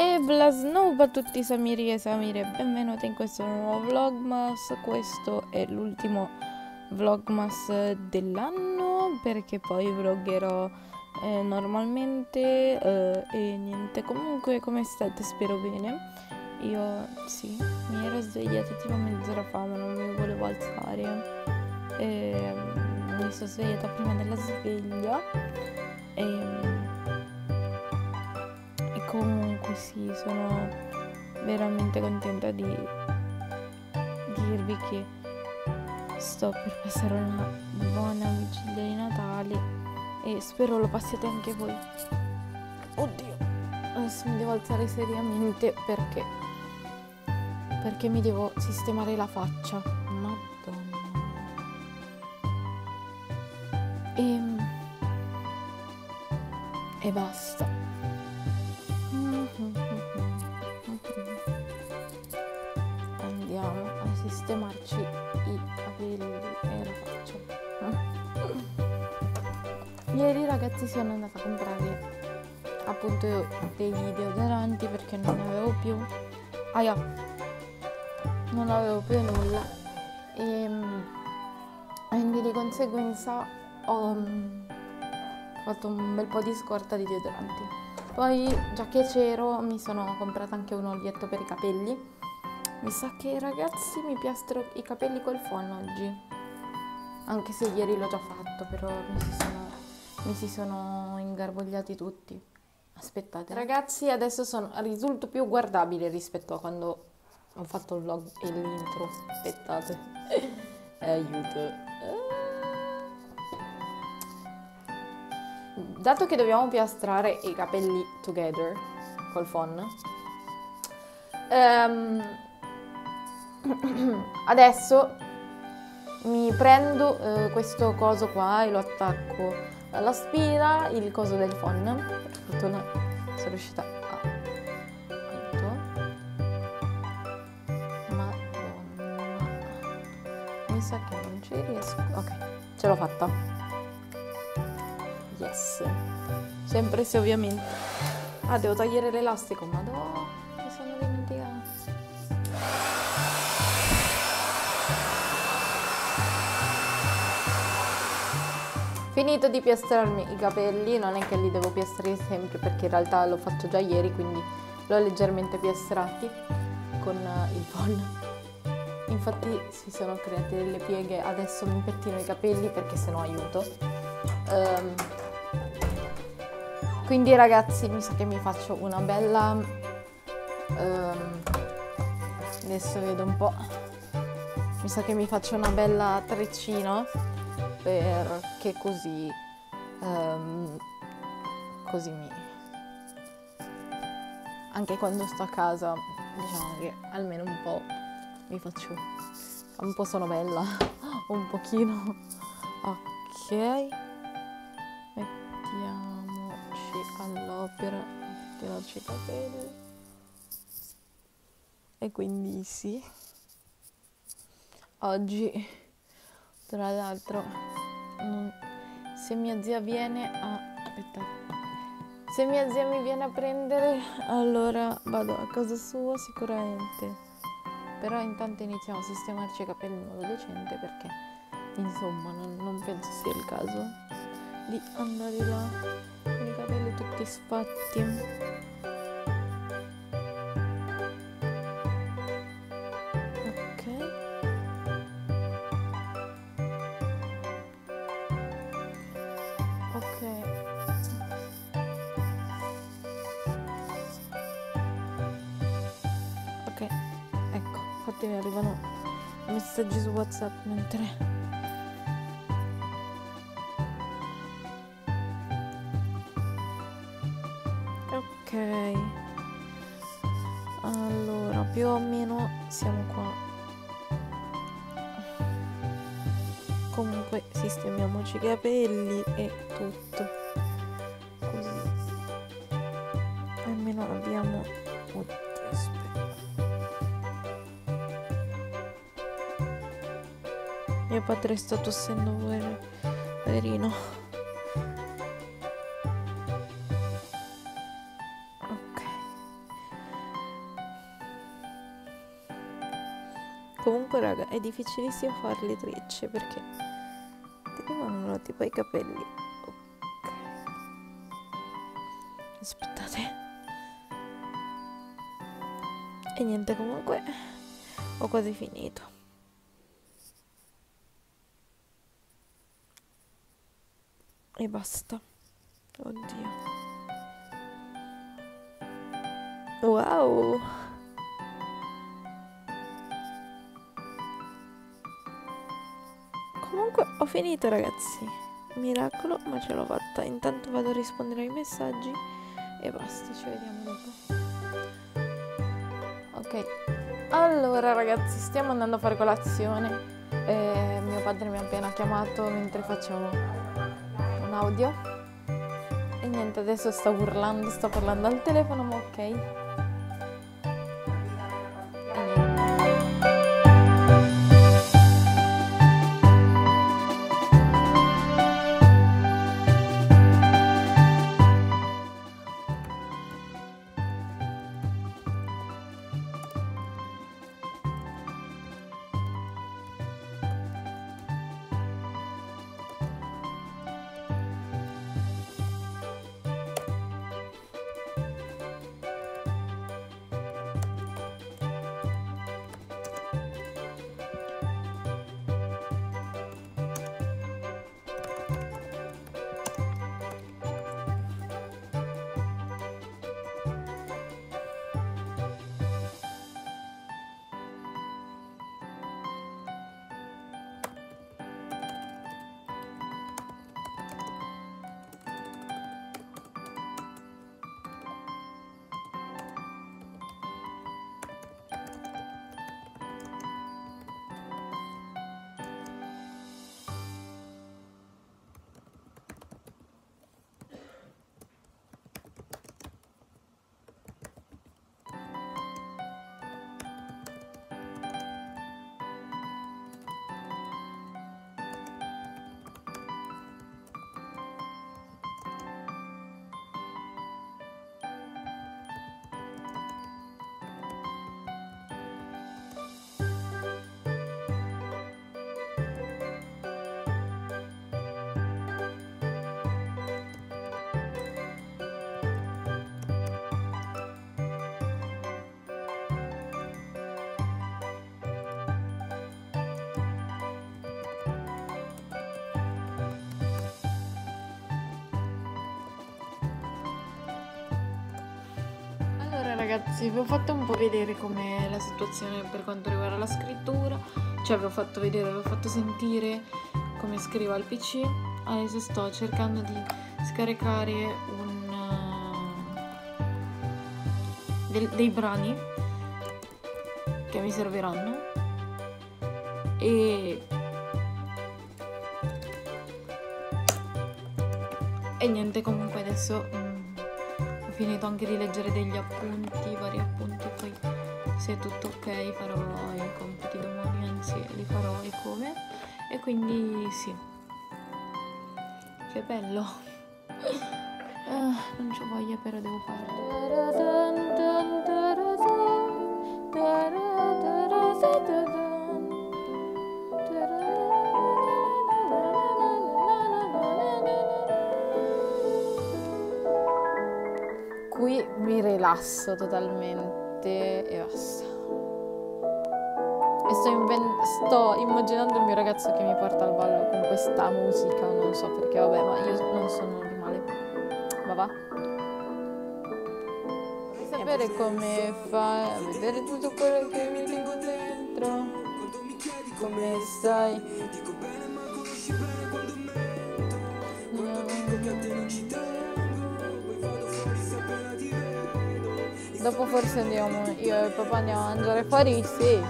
E Blasnova a tutti Samiri e Samire, benvenuti in questo nuovo vlogmas. Questo è l'ultimo vlogmas dell'anno perché poi vloggerò eh, normalmente eh, e niente. Comunque come state? Spero bene. Io sì, mi ero svegliata tipo mezz'ora fa ma non mi volevo alzare. E, mi sono svegliata prima della sveglia. E, comunque sì, sono veramente contenta di dirvi che sto per passare una buona vigilia di Natale e spero lo passiate anche voi. Oddio, adesso mi devo alzare seriamente perché perché mi devo sistemare la faccia. Madonna. E, ehm, e basta. Sistemarci i capelli e la faccia. Ieri ragazzi sono andata a comprare appunto dei deodoranti perché non ne avevo più. Aia, non avevo più nulla e quindi di conseguenza ho mm, fatto un bel po' di scorta di deodoranti. Poi già che c'ero mi sono comprata anche un olietto per i capelli mi sa che ragazzi mi piastro i capelli col phon oggi. Anche se ieri l'ho già fatto, però mi si sono, mi si sono ingarbogliati tutti. Aspettate. Ragazzi, adesso sono, risulto più guardabile rispetto a quando ho fatto il vlog e l'intro. Aspettate. Aiuto. Dato che dobbiamo piastrare i capelli together col phon, um, adesso mi prendo eh, questo coso qua e lo attacco alla spina, il coso del phon. Per fortuna sono riuscita a... Madonna. Mi sa che non ci riesco. Ok, ce l'ho fatta. Yes. Sempre se ovviamente... Ah, devo togliere l'elastico, madonna. Finito di piastrarmi i capelli, non è che li devo piastrare sempre perché in realtà l'ho fatto già ieri, quindi l'ho leggermente piastrati con eh, il phon. Infatti si sono create delle pieghe, adesso mi pettino i capelli perché se no aiuto. Um, quindi ragazzi mi sa che mi faccio una bella... Um, adesso vedo un po'. Mi sa che mi faccio una bella treccina perché così um, così mi anche quando sto a casa diciamo che almeno un po' mi faccio un po' sono bella un pochino. Ok. Mettiamoci all'opera mettiamoci i capelli e quindi sì. Oggi tra l'altro, se mia zia viene a... Aspetta. Se mia zia mi viene a prendere, allora vado a casa sua sicuramente. Però intanto iniziamo a sistemarci i capelli in modo decente perché, insomma, non, non penso sia il caso di andare là con i capelli tutti sfatti. Infatti mi arrivano messaggi su whatsapp mentre ok. Allora più o meno siamo qua. Comunque sistemiamoci i capelli e tutto Mio padre sta tossendo senno poverino. Ok. Comunque raga, è difficilissimo farli trecce perché ti rimangono tipo i capelli. Ok. Aspettate. E niente comunque ho quasi finito. E basta. Oddio. Wow. Comunque ho finito ragazzi. Miracolo, ma ce l'ho fatta. Intanto vado a rispondere ai messaggi e basta, ci vediamo dopo. Ok. Allora ragazzi, stiamo andando a fare colazione. Eh, mio padre mi ha appena chiamato mentre facevo un audio. E niente, adesso sta urlando, sta parlando al telefono, ma ok. Ragazzi vi ho fatto un po' vedere com'è la situazione per quanto riguarda la scrittura. Cioè vi ho fatto vedere, vi ho fatto sentire come scrivo al pc adesso sto cercando di scaricare un, uh, del, dei brani che mi serviranno. E e niente comunque adesso finito anche di leggere degli appunti, vari appunti, poi se è tutto ok farò i compiti domani, anzi li farò e come. E quindi sì. Che bello. Ah, non c'ho voglia però devo farlo. Mi rilasso totalmente e basta. E sto, inven- sto, immaginando il mio ragazzo che mi porta al ballo con questa musica, non so perché, vabbè, ma io non sono normale. Ma va? Vuoi sapere come fai a vedere tutto quello che mi dico dentro? Come stai? Dopo forse andiamo, io e papà andiamo a mangiare fuori, sì.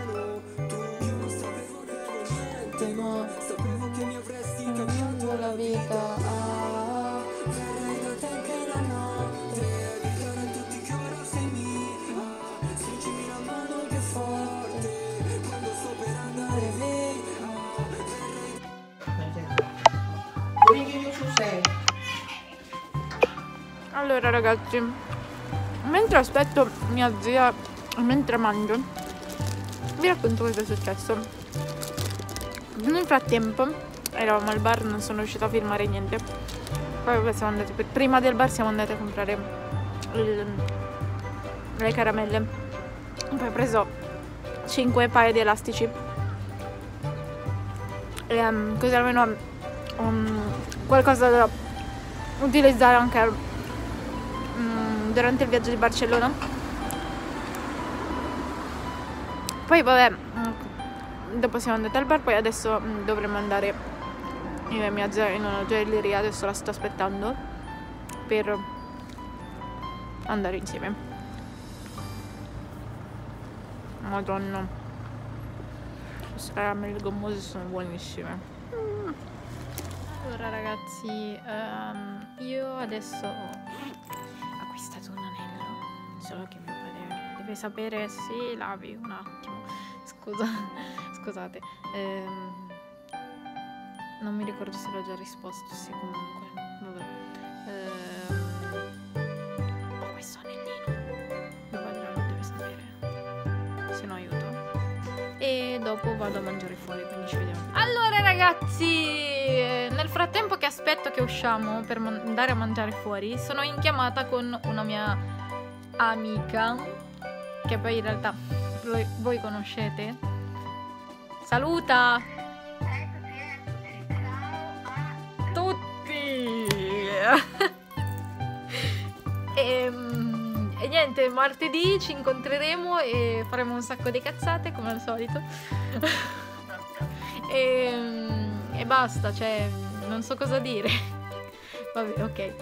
Ma la vita. Ah. Allora ragazzi mentre aspetto mia zia, mentre mangio, vi racconto cosa è successo. Nel frattempo eravamo al bar, non sono riuscita a filmare niente. Poi siamo andati, prima del bar siamo andati a comprare il, le caramelle. Poi ho preso 5 paia di elastici. E, um, così almeno um, qualcosa da utilizzare anche durante il viaggio di Barcellona. Poi vabbè, mm, dopo siamo andati al bar, poi adesso mm, dovremmo andare in, una gioielleria, adesso la sto aspettando per andare insieme. Madonna, queste caramelle gommose sono buonissime. Allora ragazzi, um, io adesso acquistato un anello, solo che mio padre deve sapere se lavi un attimo scusa, scusate. Ehm, non mi ricordo se l'ho già risposto, sì comunque. Vabbè. Ehm, ho questo anellino. Mio padre non deve sapere. Se no aiuto. E dopo vado a mangiare fuori, quindi ci vediamo. Allora ragazzi, frattempo che aspetto che usciamo per andare a mangiare fuori, sono in chiamata con una mia amica, che poi in realtà voi, voi conoscete? Saluta! Tutti! e, ehm, e, niente, martedì ci incontreremo e faremo un sacco di cazzate come al solito. e, ehm, e basta, cioè, non so cosa dire. Vabbè, ok.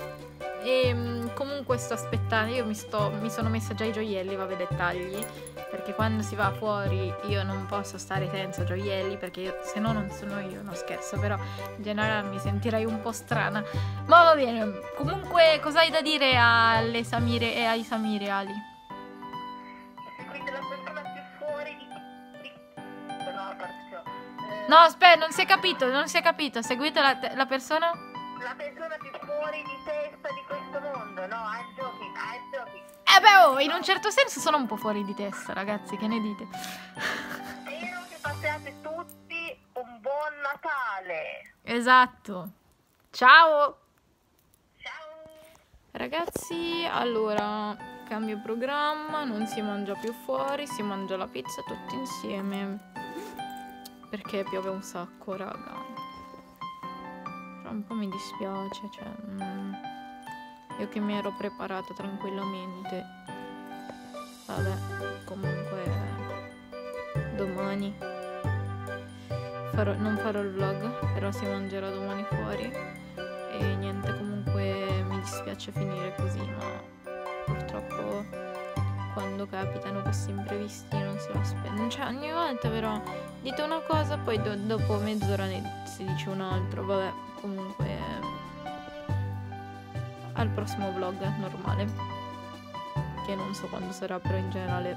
E comunque sto aspettando, io mi, sto, mi sono messa già i gioielli, vabbè dettagli perché quando si va fuori io non posso stare senza gioielli perché io, se no non sono io, no scherzo, però in generale mi sentirei un po' strana. Ma va bene, comunque cosa hai da dire alle Samire e ai Samire Ali? Seguite la persona più fuori di... No, aspetta, non si è capito, non si è capito. Seguite la, la persona? La persona più fuori di testa di questo mondo, no? I'm joking, I'm joking. Eh beh, oh, in un certo senso sono un po' fuori di testa, ragazzi, che ne dite? Spero che passiate tutti un buon Natale. Esatto. Ciao. Ciao. Ragazzi, allora, cambio programma, non si mangia più fuori, si mangia la pizza tutti insieme. Perché piove un sacco, raga. Però un po' mi dispiace, cioè... Mm. Io che mi ero preparata tranquillamente. Vabbè, comunque domani farò, non farò il vlog, però si mangerà domani fuori. E niente, comunque mi dispiace finire così, ma purtroppo quando capitano questi imprevisti non se lo aspettano. Cioè, ogni volta però dite una cosa, poi do dopo mezz'ora ne si dice un altro. Vabbè, comunque al prossimo vlog normale che non so quando sarà però in generale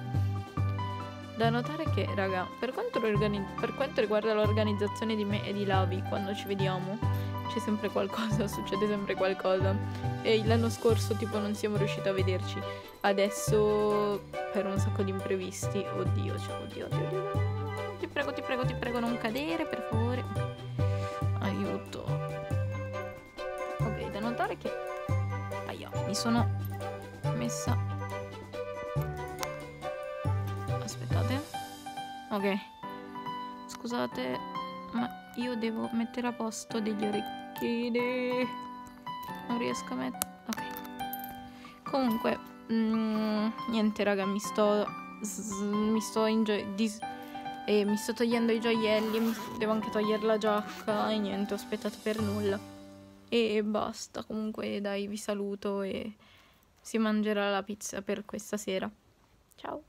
da notare che raga per quanto, per quanto riguarda l'organizzazione di me e di Lavi quando ci vediamo c'è sempre qualcosa succede sempre qualcosa. E l'anno scorso tipo non siamo riusciti a vederci. Adesso per un sacco di imprevisti oddio cioè, oddio, oddio, oddio ti prego ti prego ti prego non cadere per favore. Aiuto. Ok da notare che mi sono messa. Aspettate. Ok. Scusate ma io devo mettere a posto degli orecchini non riesco a mettere ok comunque mm, niente raga mi sto mi sto e mi sto togliendo i gioielli devo anche togliere la giacca e niente ho aspettato per nulla e basta, comunque dai vi saluto e si mangerà la pizza per questa sera. Ciao!